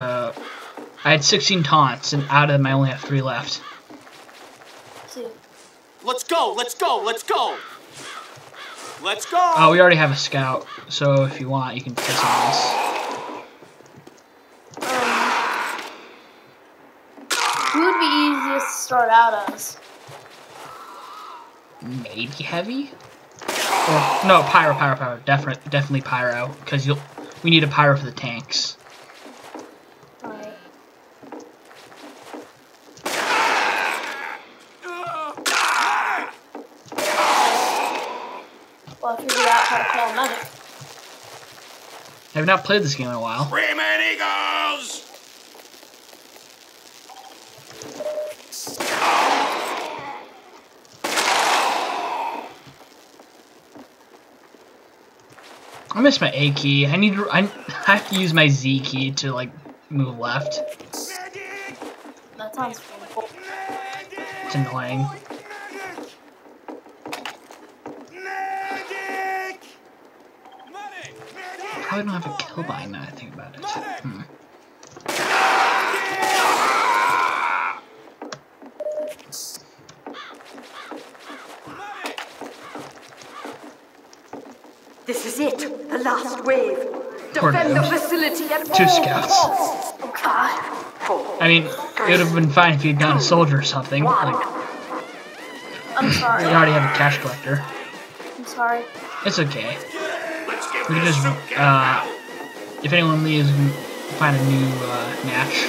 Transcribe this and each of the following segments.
Uh, I had 16 taunts, and out of them I only have three left. See. Let's go, let's go, let's go! Let's go! Oh, we already have a scout, so if you want, you can piss on us. Um, who would be easiest to start out as? Maybe heavy? Or, no, pyro, pyro, pyro. Definitely, definitely pyro, because you'll. We need a pyro for the tanks. Well, I figured out how to call a medic. I have not played this game in a while. Freeman Eagles! I miss my A key. I need. To, I have to use my Z key to like move left. That sounds painful. It's annoying. Probably don't have a kill bind now I think about it. Hmm. This is it. The last wave. Defend the facility at Two all scouts. costs. Five, four, I mean, it would have been fine if you'd gone a soldier or something. Like, I'm sorry. already have a cash collector. I'm sorry. It's okay. Let's give We can just, some uh, if anyone leaves, we can find a new uh, match.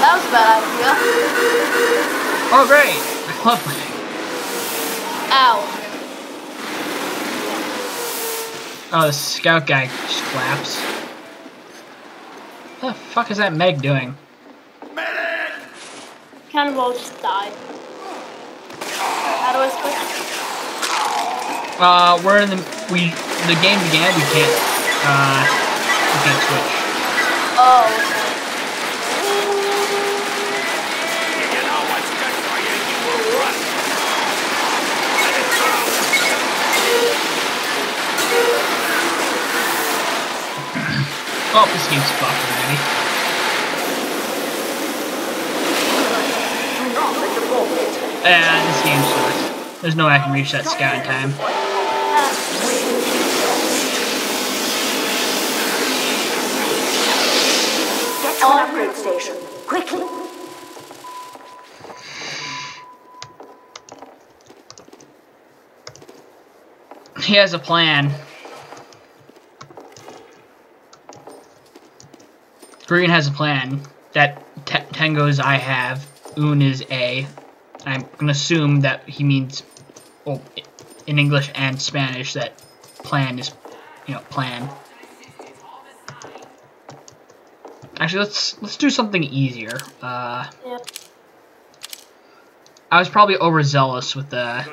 That was a bad idea. Oh, great! I love playing. Ow. Oh, the scout guy just collapsed. What the fuck is that Meg doing? Cannonball just died. How do I switch? Uh, we're in the we the game began. We can't uh we can't switch. Oh, okay. You know what's good for you, you will run. Let it go. Oh, this game's fucked already. do not let the ball hit. Ah, this game's fucked. There's no way I can reach that scout in time. Get to an upgrade station. Quickly. He has a plan. Green has a plan. That T Tango's I have. Un is A. I'm gonna assume that he means, well, in English and Spanish, that plan is, you know, plan. Actually, let's let's do something easier. Uh, Yep. I was probably overzealous with the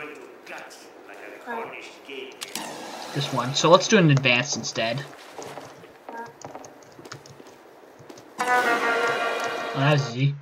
this one, so let's do an advanced instead. Oh, that's easy.